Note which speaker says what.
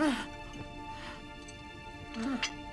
Speaker 1: Ugh.